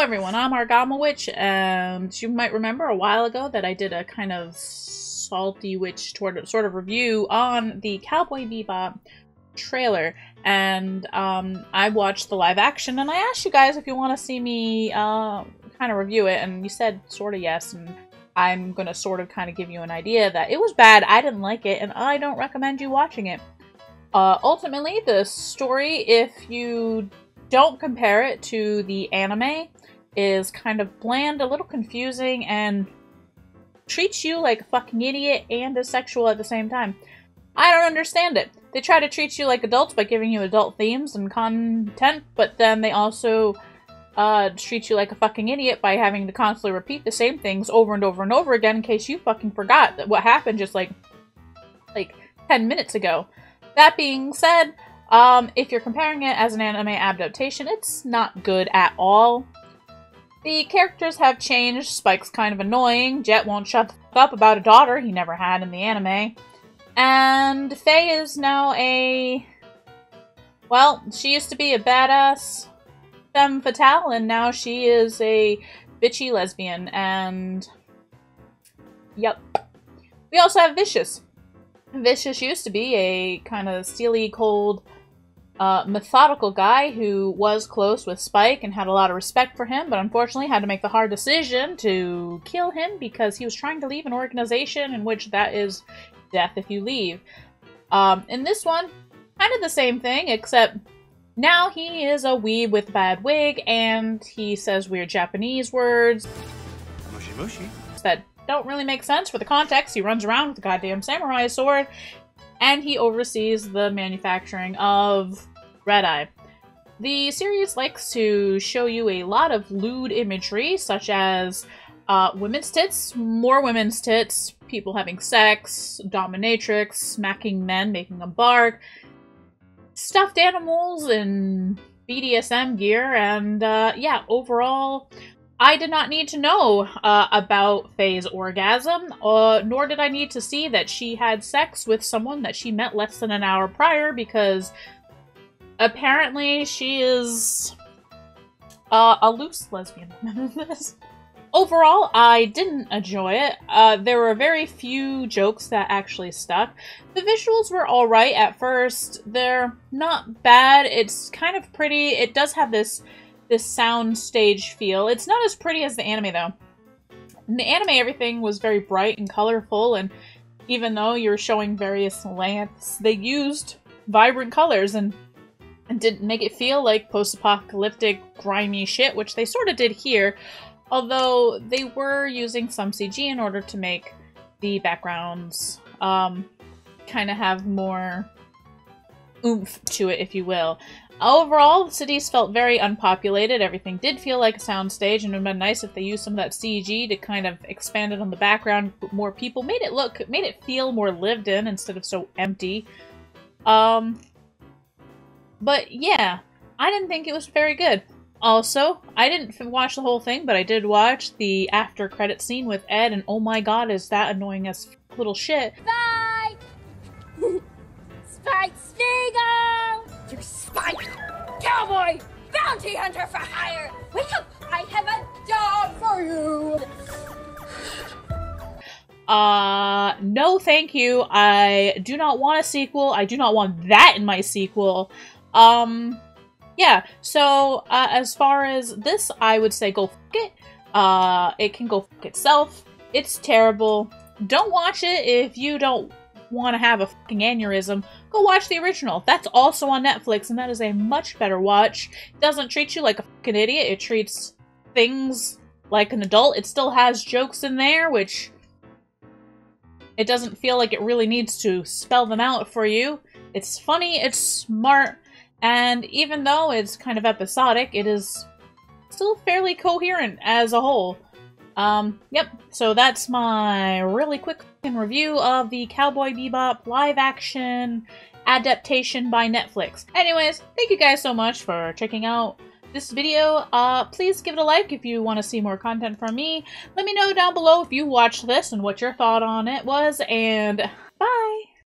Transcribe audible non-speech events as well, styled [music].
everyone, I'm Argama Witch, and you might remember a while ago that I did a kind of salty witch sort of review on the Cowboy Bebop trailer, and um, I watched the live action, and I asked you guys if you want to see me uh, kind of review it, and you said sort of yes, and I'm gonna sort of kind of give you an idea that it was bad, I didn't like it, and I don't recommend you watching it. Uh, ultimately, the story, if you don't compare it to the anime, is kind of bland, a little confusing, and treats you like a fucking idiot and a sexual at the same time. I don't understand it. They try to treat you like adults by giving you adult themes and content, but then they also uh, treat you like a fucking idiot by having to constantly repeat the same things over and over and over again in case you fucking forgot that what happened just like like 10 minutes ago. That being said, um, if you're comparing it as an anime adaptation, it's not good at all. The characters have changed. Spike's kind of annoying. Jet won't shut the fuck up about a daughter he never had in the anime. And Faye is now a... Well, she used to be a badass femme fatale, and now she is a bitchy lesbian, and... Yep. We also have Vicious. Vicious used to be a kind of steely, cold, uh, methodical guy who was close with Spike and had a lot of respect for him, but unfortunately had to make the hard decision to kill him because he was trying to leave an organization in which that is death if you leave. Um, in this one, kind of the same thing, except now he is a weeb with a bad wig and he says weird Japanese words. Mushi mushi. That don't really make sense for the context. He runs around with a goddamn samurai sword, and he oversees the manufacturing of Red Eye. The series likes to show you a lot of lewd imagery, such as uh, women's tits, more women's tits, people having sex, dominatrix, smacking men, making them bark, stuffed animals, and BDSM gear, and uh, yeah, overall, I did not need to know uh, about Faye's orgasm, uh, nor did I need to see that she had sex with someone that she met less than an hour prior, because apparently she is uh, a loose lesbian. [laughs] Overall, I didn't enjoy it. Uh, there were very few jokes that actually stuck. The visuals were alright at first. They're not bad. It's kind of pretty. It does have this this sound stage feel. It's not as pretty as the anime though. In the anime, everything was very bright and colorful, and even though you're showing various lengths, they used vibrant colors and, didn't make it feel like post-apocalyptic grimy shit, which they sort of did here, although they were using some CG in order to make the backgrounds um, kind of have more oomph to it, if you will. Overall, the cities felt very unpopulated. Everything did feel like a soundstage, and it would have been nice if they used some of that CG to kind of expand it on the background, more people, made it look, made it feel more lived in instead of so empty. Um, but yeah, I didn't think it was very good. Also, I didn't watch the whole thing, but I did watch the after credit scene with Ed, and oh my god, is that annoying as little shit. Bye! [laughs] Spike Spiegel! You're spike! Cowboy! Bounty hunter for hire! Wake up! I have a job for you! Uh, no thank you. I do not want a sequel. I do not want that in my sequel. Um, yeah, so, uh, as far as this, I would say go f it. Uh, it can go f itself. It's terrible. Don't watch it if you don't want to have a fucking aneurysm, go watch the original. That's also on Netflix, and that is a much better watch. It doesn't treat you like a fucking idiot. It treats things like an adult. It still has jokes in there, which it doesn't feel like it really needs to spell them out for you. It's funny, it's smart, and even though it's kind of episodic, it is still fairly coherent as a whole. Um, yep, so that's my really quick review of the Cowboy Bebop live action adaptation by Netflix. Anyways, thank you guys so much for checking out this video. Uh, please give it a like if you want to see more content from me. Let me know down below if you watched this and what your thought on it was, and bye!